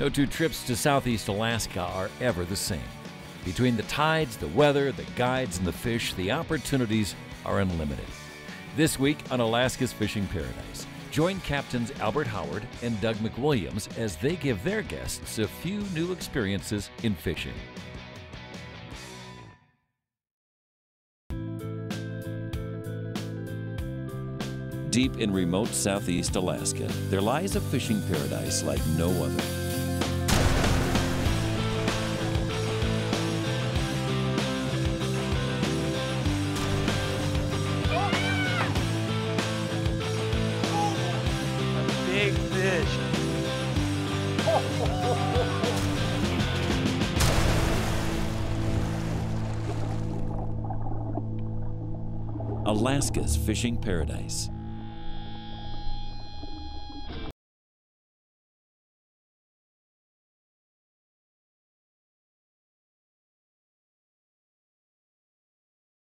No two trips to Southeast Alaska are ever the same. Between the tides, the weather, the guides, and the fish, the opportunities are unlimited. This week on Alaska's Fishing Paradise, join Captains Albert Howard and Doug McQuilliam as they give their guests a few new experiences in fishing. Deep in remote southeast Alaska, there lies a fishing paradise like no other. Big fish. Alaska's fishing paradise.